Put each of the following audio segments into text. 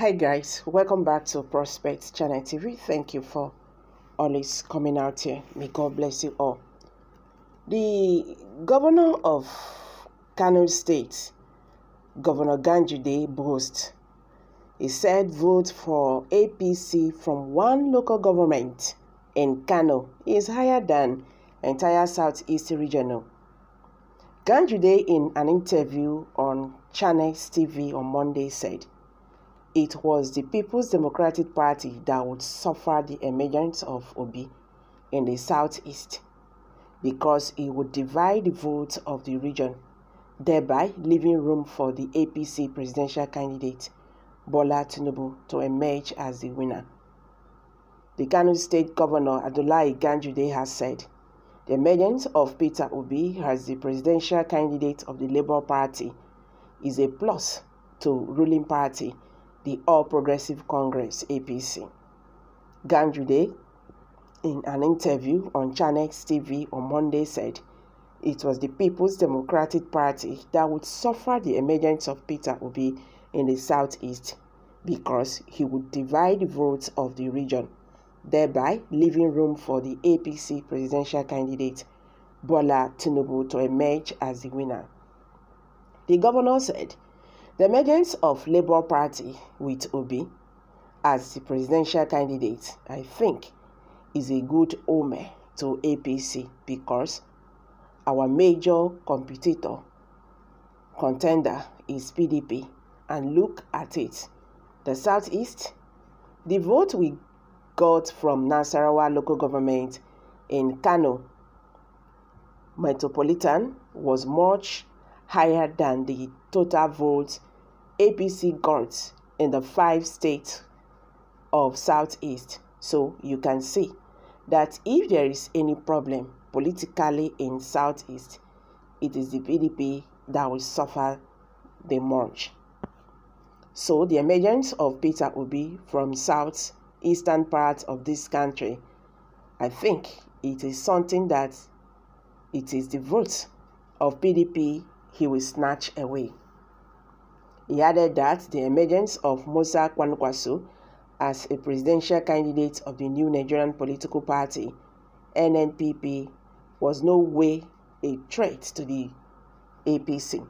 Hi guys, welcome back to Prospect Channel TV. Thank you for always coming out here. May God bless you all. The governor of Kano State, Governor Ganduje boast, he said vote for APC from one local government in Kano is higher than entire Southeast regional. Ganduje in an interview on Channels TV on Monday said, it was the People's Democratic Party that would suffer the emergence of Obi in the southeast because it would divide the votes of the region, thereby leaving room for the APC presidential candidate Bola Tinubu to emerge as the winner. The Kano State Governor Abdullahi Ganduje has said the emergence of Peter Obi as the presidential candidate of the Labour Party is a plus to ruling party the All Progressive Congress APC. Ganduje, in an interview on Channels TV on Monday, said it was the People's Democratic Party that would suffer the emergence of Peter Obi in the southeast because he would divide the votes of the region, thereby leaving room for the APC presidential candidate Bola Tinubu to emerge as the winner. The governor said the emergence of Labour Party with Obi as the presidential candidate, I think, is a good omen to APC because our major competitor, contender is PDP. And look at it. The Southeast, the vote we got from Nasarawa local government in Kano Metropolitan was much higher than the total votes APC got in the five states of Southeast. So you can see that if there is any problem politically in Southeast, it is the PDP that will suffer the most. So the emergence of Peter Obi from southeastern part of this country, I think it is something that it is the vote of PDP he will snatch away. He added that the emergence of Musa Kwankwaso as a presidential candidate of the new Nigerian political party, NNPP, was no way a threat to the APC.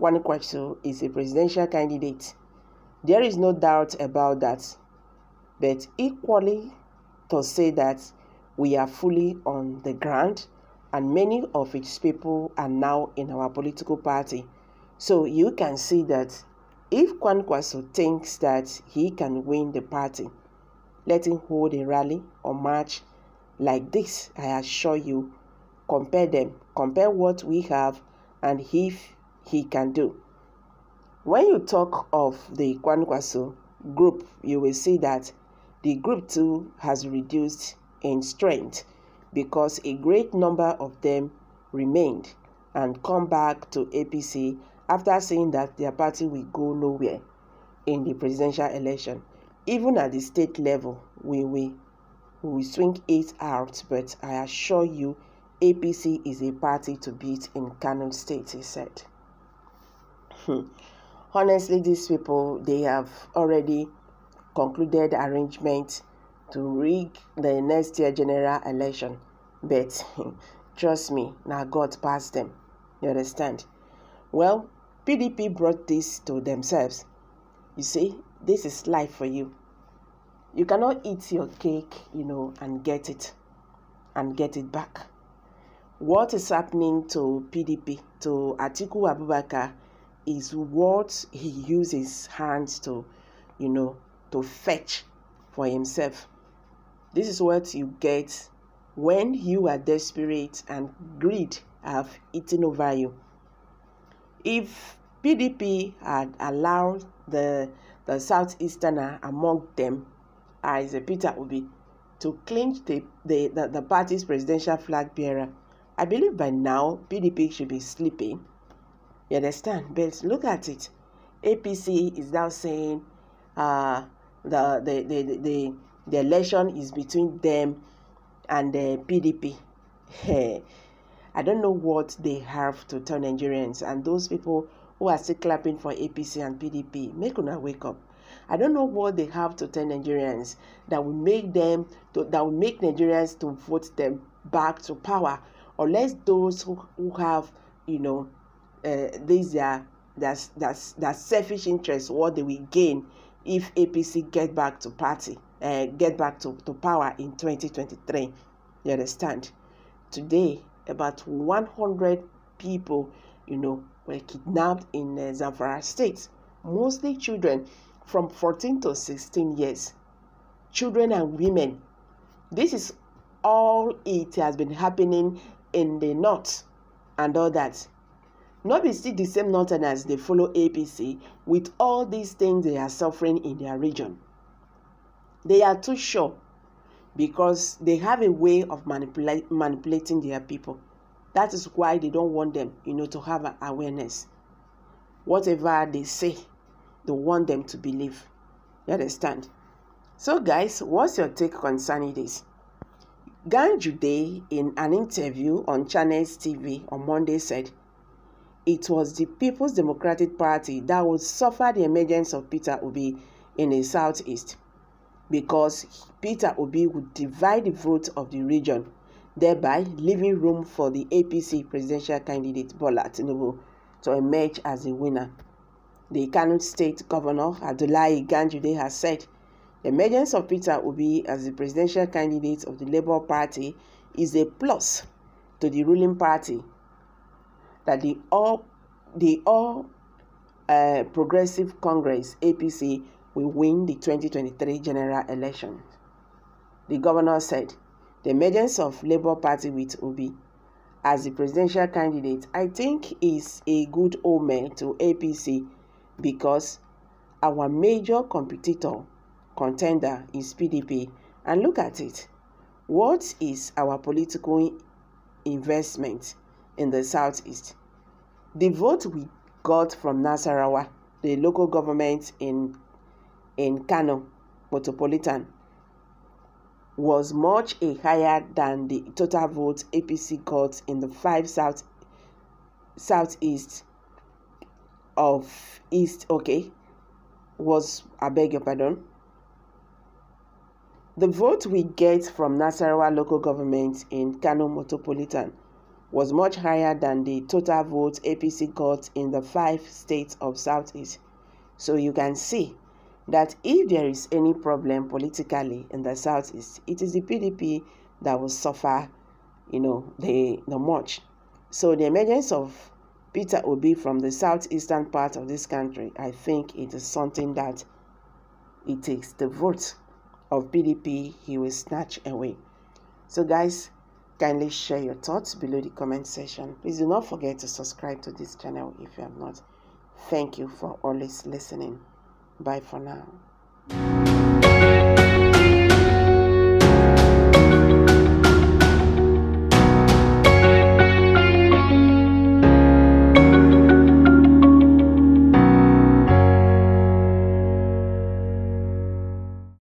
Kwankwaso is a presidential candidate. There is no doubt about that. But equally to say that we are fully on the ground and many of its people are now in our political party. So you can see that if Kwankwaso thinks that he can win the party, let him hold a rally or march like this. I assure you, compare them, compare what we have and if he can do. When you talk of the Kwankwaso group, you will see that the group too has reduced in strength because a great number of them remained and come back to APC after saying that their party will go nowhere in the presidential election. Even at the state level, we will, we will swing it out, but I assure you, APC is a party to beat in Kano State, he said. Hmm. Honestly, these people, they have already concluded arrangements to rig the next year general election. But trust me, now God passed them. You understand? Well, PDP brought this to themselves. You see, this is life for you. You cannot eat your cake, you know, and get it and get it back. What is happening to PDP, to Atiku Abubakar, is what he uses hands to, you know, to fetch for himself. This is what you get when you are desperate and greed have eaten over you. If PDP had allowed the the southeasterner among them, as Peter Obi, to clinch the, the, the, the party's presidential flag bearer, I believe by now PDP should be sleeping. You understand? But look at it. APC is now saying uh, the, the, the, the, the election is between them and the PDP. I don't know what they have to tell Nigerians and those people who are still clapping for APC and PDP. Make una wake up. I don't know what they have to tell Nigerians that will make them to, that will make Nigerians to vote them back to power, unless those who, who have you know uh, these are that's that's selfish interest what they will gain if APC get back to party uh, get back to, to power in 2023. You understand? Today, about 100 people, you know, were kidnapped in uh, Zamfara state, mostly children from 14 to 16 years, children and women. This is all it has been happening in the north and all that. Not be still the same northerners they follow APC with all these things they are suffering in their region. They are too sure because they have a way of manipula- manipulating their people. That is why they don't want them, you know, to have awareness. Whatever they say, they want them to believe. You understand? So, guys, what's your take concerning this? Ganduje, in an interview on Channels TV on Monday, said it was the People's Democratic Party that would suffer the emergence of Peter Obi in the southeast because Peter Obi would divide the vote of the region, thereby leaving room for the APC presidential candidate Bola Tinubu to emerge as a winner. The Kano State Governor Abdullahi Ganduje has said the emergence of Peter Obi as the presidential candidate of the Labour Party is a plus to the ruling party that the all the all uh, progressive congress apc will win the 2023 general election. The governor said the emergence of Labour Party with Obi as the presidential candidate, I think, is a good omen to APC because our major competitor, contender, is PDP. And look at it. What is our political investment in the southeast? The vote we got from Nasarawa, the local government in in Kano Metropolitan was much a higher than the total votes APC got in the five south southeast of East. Okay, was I beg your pardon. The vote we get from Nasarawa local government in Kano Metropolitan was much higher than the total votes APC got in the five states of Southeast. So you can see that if there is any problem politically in the southeast, it is the PDP that will suffer, you know, the, the much. So the emergence of Peter Obi from the southeastern part of this country, I think it is something that it takes the vote of PDP he will snatch away. So guys, kindly share your thoughts below the comment section. Please do not forget to subscribe to this channel if you have not. Thank you for always listening. Bye for now.